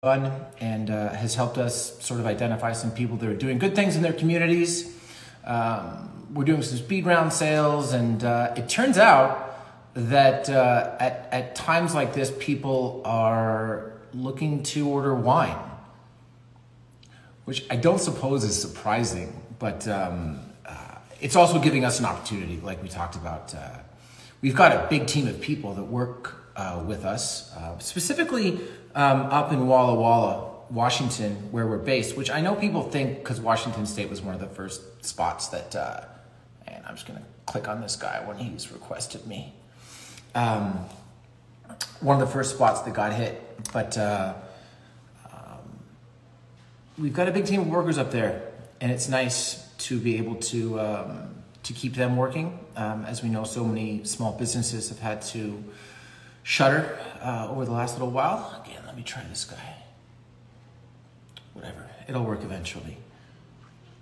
fun and uh, has helped us sort of identify some people that are doing good things in their communities. Um, we're doing some speed round sales, and uh, it turns out that uh, at, at times like this, people are looking to order wine, which I don't suppose is surprising, but um, uh, it's also giving us an opportunity, like we talked about. Uh, we've got a big team of people that work uh, with us, specifically um, up in Walla Walla, Washington, where we're based, which I know people think because Washington State was one of the first spots that, uh, and I'm just going to click on this guy when he's requested me. Um, one of the first spots that got hit, but uh, um, we've got a big team of workers up there, and it's nice to be able to um, to keep them working. Um, as we know, so many small businesses have had to shutter uh, over the last little while. Again, let me try this guy. Whatever, it'll work eventually.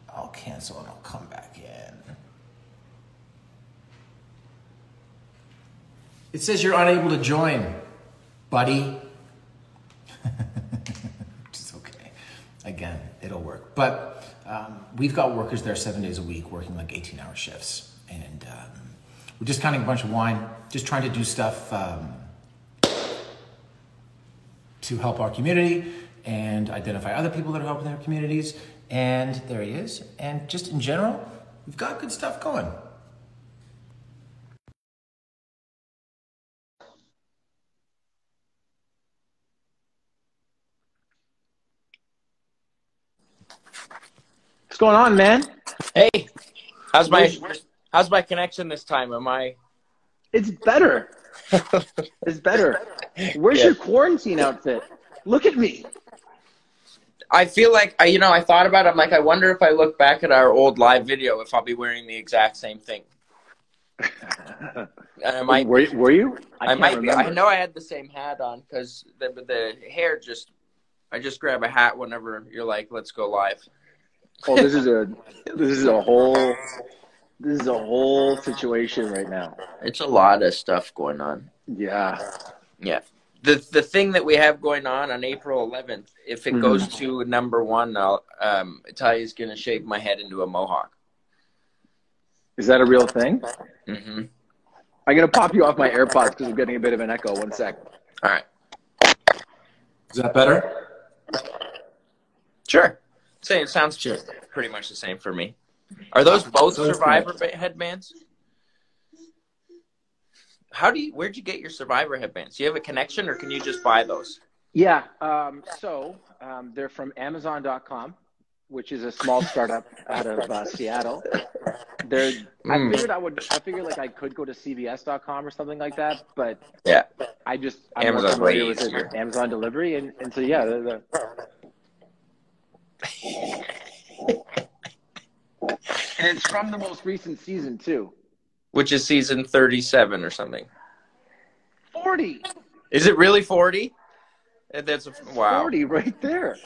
I'll cancel and I'll come back in. It says you're unable to join, buddy. It's okay. Again, it'll work. But um, we've got workers there seven days a week working like 18 hour shifts. And um, we're just counting a bunch of wine, just trying to do stuff um, to help our community and identify other people that are helping their communities. And there he is. And just in general, we've got good stuff going. What's going on, man? Hey, how's my how's my connection this time? Am I? It's better. it's better. Where's Yeah. your quarantine outfit? Look at me. I feel like I, you know, I thought about. it. I'm like, I wonder if I look back at our old live video, if I'll be wearing the exact same thing. I might, were, were you? I, can't might be. I know I had the same hat on because the the hair just. I just grab a hat whenever you're like, let's go live. Oh, this is a this is a whole this is a whole situation right now. It's a lot of stuff going on. Yeah. Yeah. The the thing that we have going on on April 11th, if it Mhm. goes to number one, I'll, um, Italia's going to shave my head into a mohawk. Is that a real thing? Mm-hmm. I'm gonna pop you off my AirPods because I'm getting a bit of an echo. One sec. All right. Is that better? Sure. Say it sounds just pretty much the same for me. Are those both So Survivor ba- headbands? How do you? Where'd you get your Survivor headbands? Do you have a connection, or can you just buy those? Yeah. Um, so um, they're from Amazon.com, which is a small startup out of uh, Seattle. They're. I figured I would. I figured like I could go to CVS.com or something like that, but Yeah. I just I'm more familiar way with easier. Amazon delivery, and, and so yeah, they're, they're- and it's from the most recent season too. Which is season thirty-seven or something. Forty. Is it really forty? Uh, that's a, wow. 40 right there.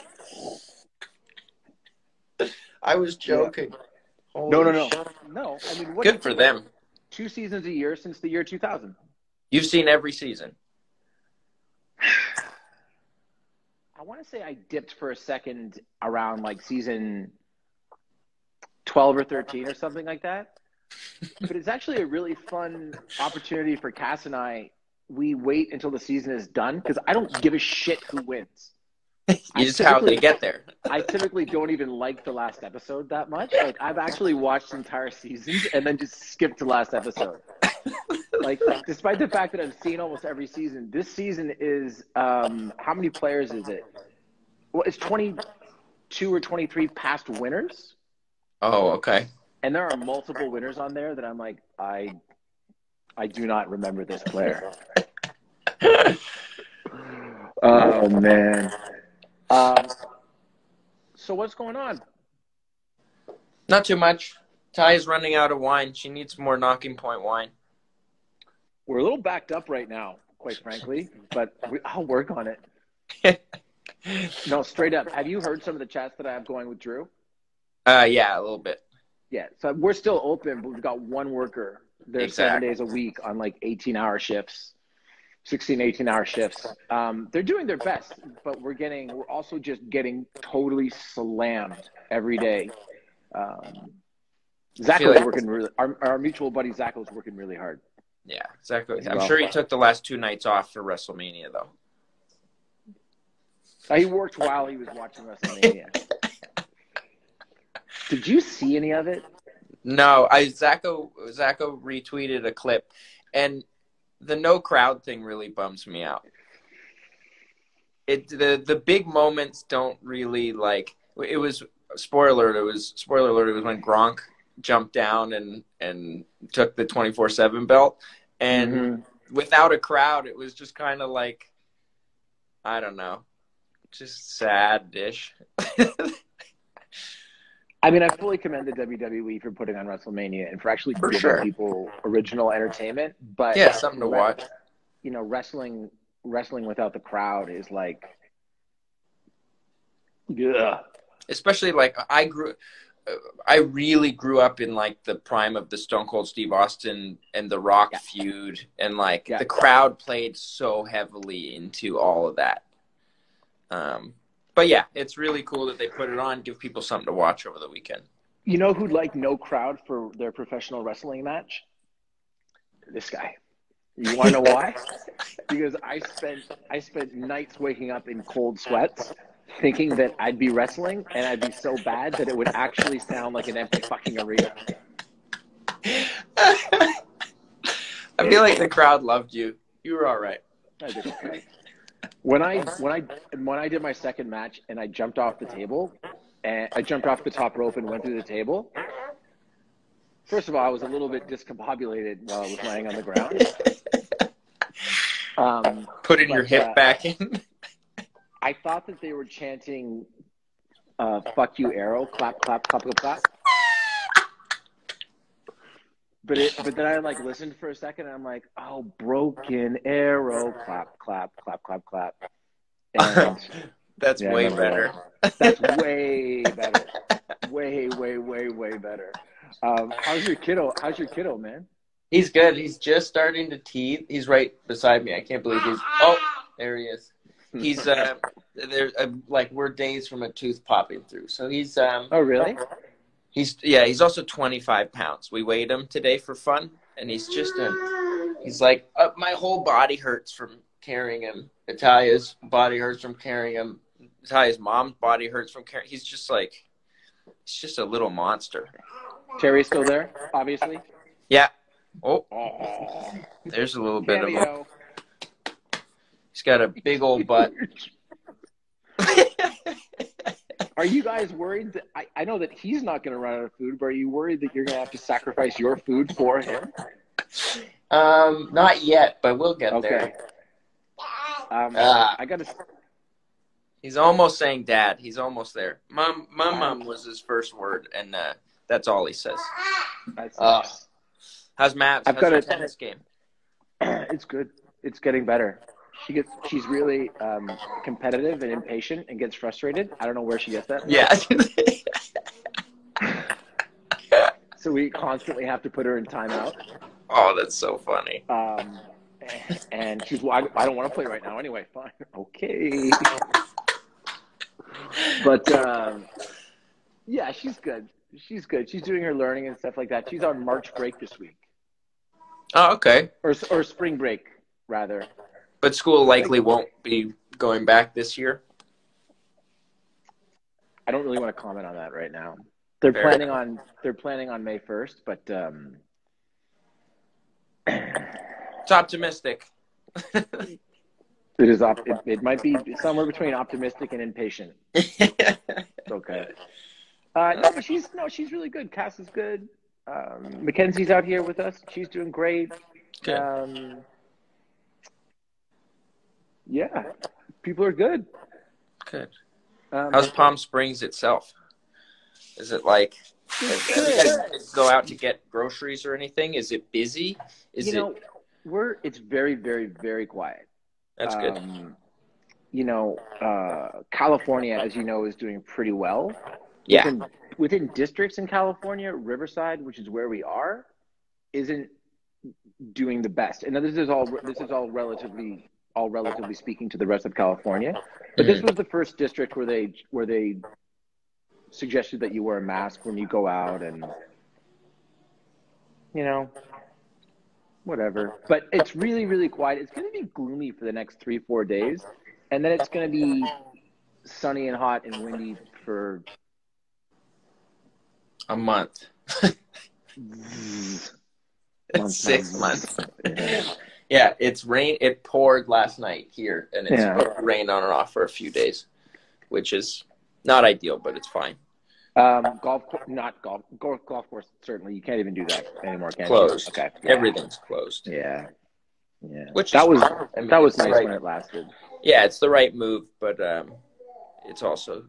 I was joking. No, no, no, shit. no. I mean, what Good for them. Two seasons a year since the year 2000. You've seen every season. I want to say I dipped for a second around like season 12 or 13 or something like that. But it's actually a really fun opportunity for Cass and I. We wait until the season is done because I don't give a shit who wins. You just how they get there. I typically don't even like the last episode that much. Like I've actually watched entire seasons and then just skipped to last episode. Like despite the fact that I've seen almost every season, this season is um how many players is it? Well, it's 22 or 23 past winners, Oh, okay. And there are multiple winners on there that I'm like I I do not remember this player. oh man. Um so what's going on? Not too much. Ty is running out of wine. She needs more Nocking Point wine. We're a little backed up right now, quite frankly, but we, I'll work on it. No, straight up. Have you heard some of the chats that I have going with Drew? Uh, yeah, a little bit. Yeah, so we're still open, but we've got one worker. They're seven days a week on like 18 hour shifts. 16, 18 hour shifts. Um, they're doing their best, but we're getting, we're also just getting totally slammed every day. Um, Zach feel was like- working really, our, our mutual buddy Zach was working really hard. Yeah, exactly. I'm Well- sure he took the last two nights off for WrestleMania though. Uh, he worked while he was watching WrestleMania. Did you see any of it? No, I Zacho Zacho retweeted a clip, and the no crowd thing really bums me out. It the the big moments don't really like. It was spoiler. alert, It was spoiler alert. It was when Gronk jumped down and and took the twenty four seven belt, and Mhm. without a crowd, it was just kind of like, I don't know, just sad dish. I mean, I fully commend the WWE for putting on WrestleMania and for actually For giving sure. people original entertainment. But yeah, something to watch. You know, wrestling wrestling without the crowd is like, yeah. especially like I grew, I really grew up in like the prime of the Stone Cold Steve Austin and the Rock Yeah. feud, and like Yeah. the crowd played so heavily into all of that. Um, but yeah, it's really cool that they put it on, give people something to watch over the weekend. You know who'd like no crowd for their professional wrestling match? This guy. You want to know why? because I spent I spent nights waking up in cold sweats, thinking that I'd be wrestling and I'd be so bad that it would actually sound like an empty fucking arena. I feel like the crowd loved you. You were all right. I did okay. When I when I when I did my second match and I jumped off the table and I jumped off the top rope and went through the table. First of all, I was a little bit discombobulated while I was laying on the ground. Um, Putting your hip uh, back in. I thought that they were chanting uh, "fuck you, arrow," clap, clap, clap, clap, clap. But it, but then I like listened for a second, and I'm like, "Oh, broken arrow!" Clap, clap, clap, clap, clap. And That's Yeah, way remember better. that's way better, way, way, way, way better. Um, how's your kiddo? How's your kiddo, man? He's good. He's just starting to teeth. He's right beside me. I can't believe he's. Oh, there he is. He's uh, there. Uh, like we're days from a tooth popping through. So he's um, Oh, really? He's yeah. He's also 25 pounds. We weighed him today for fun, and he's just a. He's like uh, my whole body hurts from carrying him. Italia's body hurts from carrying him. Italia's mom's body hurts from carrying. He's just like, he's just a little monster. Terry's still there, obviously. Yeah. Oh, Oh, there's a little bit of. A, he's got a big old butt. Are you guys worried? That, I, I know that he's not going to run out of food, but are you worried that you're going to have to sacrifice your food for him? Um, not yet, but we'll get Okay. there. Um, Ah. I got to. He's almost saying dad. He's almost there. Mom, my mom was his first word, and uh, that's all he says. Uh, how's Matt? I've How's got a- tennis game? it's good. It's getting better. She gets. She's really um, competitive and impatient and gets frustrated. I don't know where she gets that. Yeah. So we constantly have to put her in timeout. oh, that's so funny. Um, and she's, well, I, I don't want to play right now anyway. Fine. Okay. but um, yeah, she's good. She's good. She's doing her learning and stuff like that. She's on March break this week, Oh, okay. or or spring break rather. But school likely won't be going back this year. I don't really want to comment on that right now. They're Fair planning on they're planning on May first, but um, It's optimistic. it is op- it, it might be somewhere between optimistic and impatient. It's okay. Uh, no, but she's no, she's really good. Cass is good. Um, Mackenzie's out here with us. She's doing great. Good. Um, yeah, people are good. Good. Um, How's Palm Springs itself? Is it like you go out to get groceries or anything? Is it busy? Is you it know, we're it's very, very, very quiet. that's good? Um, you know, uh, California, as you know, is doing pretty well. Yeah. Within, within districts in California, Riverside, which is where we are, isn't doing the best. And this is all this is all relatively all relatively speaking to the rest of California. But this Mhm. was the first district where they where they suggested that you wear a mask when you go out and you know whatever. But it's really really quiet. It's going to be gloomy for the next 3 4 days and then it's going to be sunny and hot and windy for A month. Six months. months. Yeah. Yeah, it's rain. It poured last night here, and it's Yeah. supposed to rain on and off for a few days, which is not ideal, but it's fine. Um, golf, not golf, golf, golf course. Certainly, you can't even do that anymore. Can Closed. You? Okay. Yeah. Everything's closed. Yeah. Yeah. Which that was. I mean, that was nice right. when it lasted. Yeah, it's the right move, but um, it's also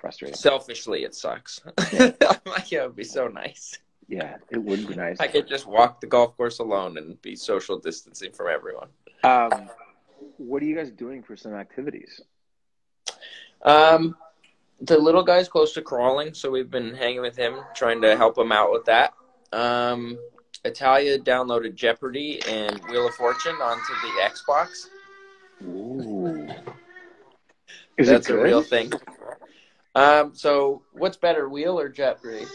Frustrating. selfishly it sucks. Like, yeah, it would be so nice. Yeah, it would be nice. I could just walk the golf course alone and be social distancing from everyone. Um, what are you guys doing for some activities? Um, the little guy's close to crawling, so we've been hanging with him, trying to help him out with that. Um, Italia downloaded Jeopardy and Wheel of Fortune onto the Xbox. Ooh. Is That's it a real thing. Um, so what's better, Wheel or Jeopardy?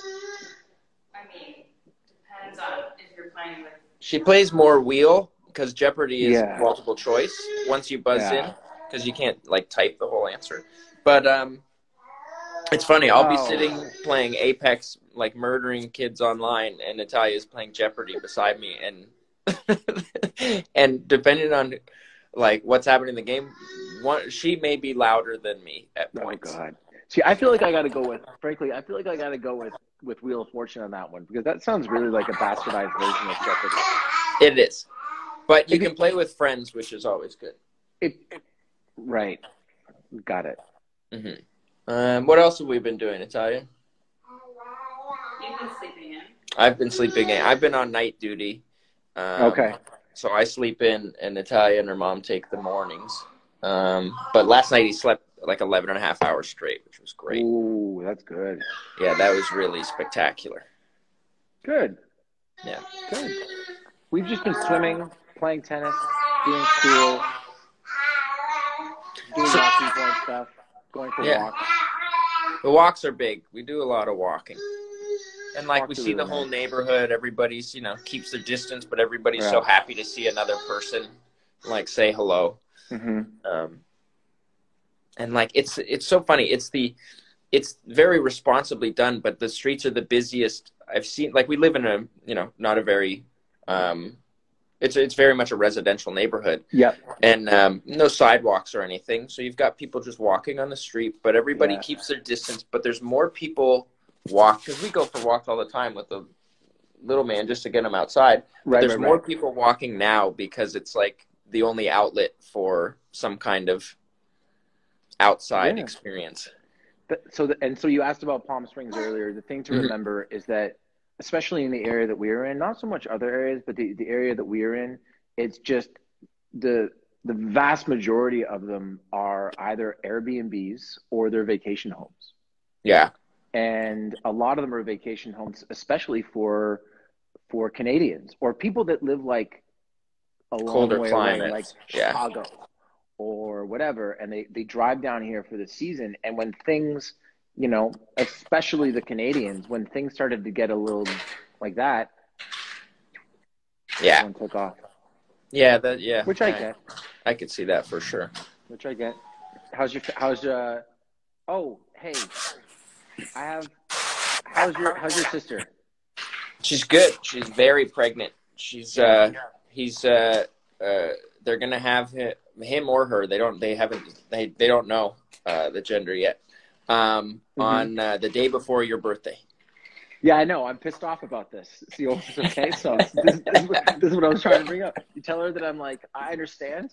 I mean, depends on if you're playing with. She plays more Wheel because Jeopardy is Yeah. multiple choice once you buzz Yeah. in because you can't like type the whole answer. But um, it's funny. I'll be Oh. sitting playing Apex, like murdering kids online, and Italia is playing Jeopardy beside me, and and depending on like what's happening in the game, one she may be louder than me at Oh points. God. See, I feel like I got to go with. Frankly, I feel like I got to go with with Wheel of Fortune on that one because that sounds really like a bastardized version of Jeopardy. It is, but you can play with friends, which is always good. It, right. Got it. hmm Um, what else have we been doing, Italia? You've been sleeping in. I've been sleeping in. I've been on night duty. Um, Okay. So I sleep in, and Italia and her mom take the mornings. Um, but last night he slept like 11 and a half hours straight, which was great. Ooh, that's good. Yeah, that was really spectacular. Good. Yeah. Good. We've just been swimming, playing tennis, doing school, doing So- Nocking Point stuff, going for Yeah. walks. The walks are big. We do a lot of walking. And like we see the whole neighborhood, everybody's, you know, keeps their distance, but everybody's so happy to see another person like say hello. Mm-hmm. um, and like it's it's so funny it's the it's very responsibly done but the streets are the busiest i've seen like we live in a you know not a very um it's it's very much a residential neighborhood yeah and um, no sidewalks or anything so you've got people just walking on the street but everybody Yeah. keeps their distance but there's more people walk because we go for walks all the time with the little man just to get him outside Right. there's right, more right. people walking now because it's like the only outlet for some kind of outside Yeah. experience. So, the, and so you asked about Palm Springs earlier. The thing to Mhm. remember is that, especially in the area that we're in, not so much other areas, but the, the area that we're in, it's just the the vast majority of them are either Airbnbs or they're vacation homes. Yeah. and a lot of them are vacation homes, especially for for Canadians or people that live like a long Colder way away, like yeah. Chicago or whatever, and they they drive down here for the season. And when things, you know, especially the Canadians, when things started to get a little like that, Yeah. everyone took off, Yeah, that yeah. which I get, I could see that for sure. which I get. How's your how's uh? Oh, hey, I have. How's your how's your sister? She's good. She's very pregnant. She's uh he's uh uh they're going to have him, or her. They don't they haven't they they don't know uh the gender yet. Um Mhm. on uh, the day before your birthday. Yeah, I know. I'm pissed off about this. See, okay. So this, this, is what- this is what I was trying to bring up. You tell her that I'm like, I understand,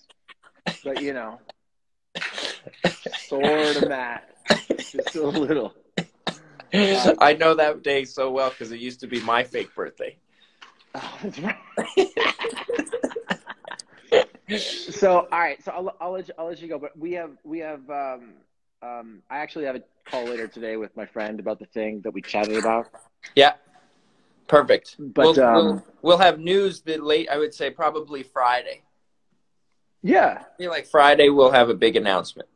but you know, sort of that, just a little. I know that day so well because it used to be my fake birthday. Oh, that's right. so, all right. So I'll, I'll let you, I'll let you go. But we have we have um, um, I actually have a call later today with my friend about the thing that we chatted about. Yeah. Perfect. But, we'll, um, we'll we'll have news the late. I would say probably Friday. Yeah, I feel like Friday we'll have a big announcement.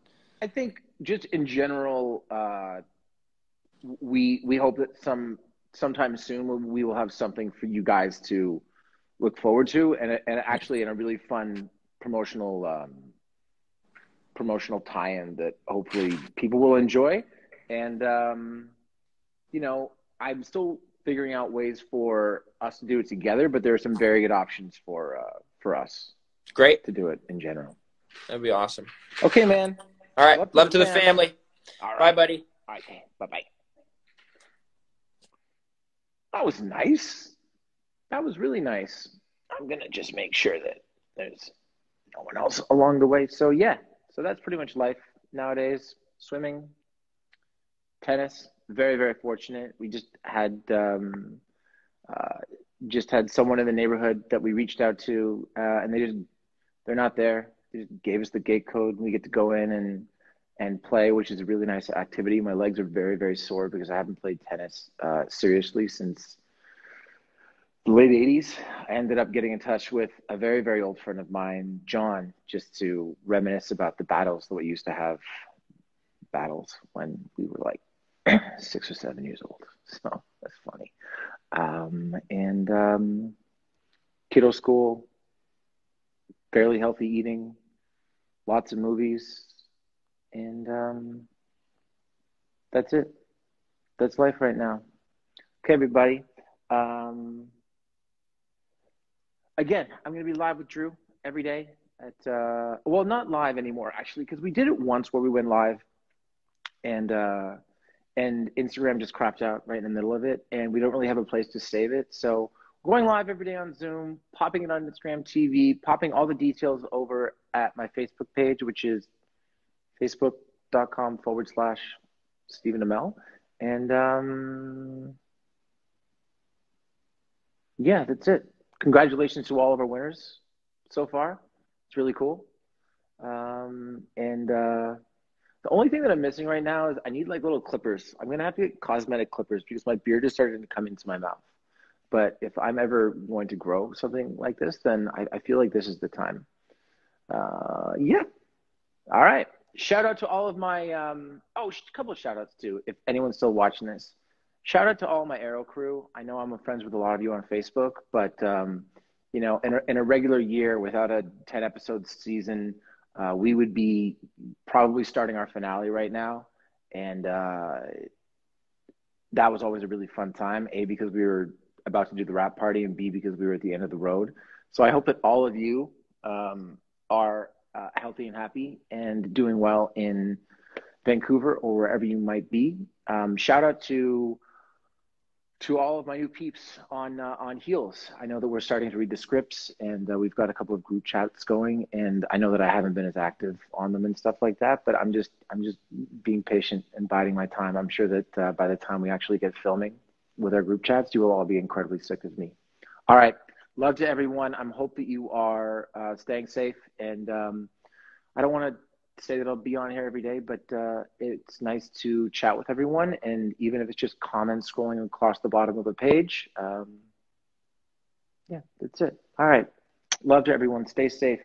I think just in general, uh, we we hope that some sometime soon we will have something for you guys to look forward to, and and actually in a really fun promotional um, promotional tie-in that hopefully people will enjoy. And um, you know, I'm still figuring out ways for us to do it together, but there are some very good options for uh, for us Great. to do it in general. That'd be awesome. Okay, man. All right. Love Love, to to the the family. All right. Bye, buddy. All right. Bye bye. That was nice. That was really nice. I'm gonna just make sure that there's no one else along the way. So yeah. So that's pretty much life nowadays. Swimming, tennis. Very very fortunate. We just had um, uh, just had someone in the neighborhood that we reached out to, uh, and they just they're not there. They just gave us the gate code, and we get to go in and and play, which is a really nice activity. My legs are very, very sore because I haven't played tennis uh, seriously since late 80s. I ended up getting in touch with a very, very old friend of mine, John, just to reminisce about the battles that we used to have battles when we were like six or seven years old. So that's funny. Um, and um, kiddo school, fairly healthy eating, lots of movies, and um, that's it. That's life right now. Okay, everybody. Um, again, I'm going to be live with Drew every day at uh, well, not live anymore actually, because we did it once where we went live, and uh, and Instagram just crapped out right in the middle of it, and we don't really have a place to save it. So going live every day on Zoom, popping it on Instagram TV, popping all the details over at my Facebook page, which is facebook.com forward slash Stephen Amell. And um, yeah, that's it. Congratulations to all of our winners so far. It's really cool. Um, and uh, the only thing that I'm missing right now is I need like little clippers. I'm gonna have to get cosmetic clippers because my beard is starting to come into my mouth. But if I'm ever going to grow something like this, then I, I feel like this is the time. Uh, yeah. All right. Shout out to all of my um, oh, a couple of shout outs too. If anyone's still watching this, shout out to all my Arrow crew. I know I'm friends with a lot of you on Facebook, but um, you know, in a, in a regular year without a 10 episode season, uh, we would be probably starting our finale right now, and uh, that was always a really fun time. A because we were about to do the wrap party, and B because we were at the end of the road. So I hope that all of you um, are uh, healthy and happy and doing well in Vancouver or wherever you might be. Um, shout out to to all of my new peeps on uh, on Heels. I know that we're starting to read the scripts, and uh, we've got a couple of group chats going. And I know that I haven't been as active on them and stuff like that. But I'm just I'm just being patient and biding my time. I'm sure that uh, by the time we actually get filming with our group chats, you will all be incredibly sick of me. All right, love to everyone. I'm hope that you are uh, staying safe, and um, I don't want to say that I'll be on here every day, but uh, it's nice to chat with everyone. And even if it's just comments scrolling across the bottom of the page, um, yeah, that's it. All right. Love to everyone. Stay safe.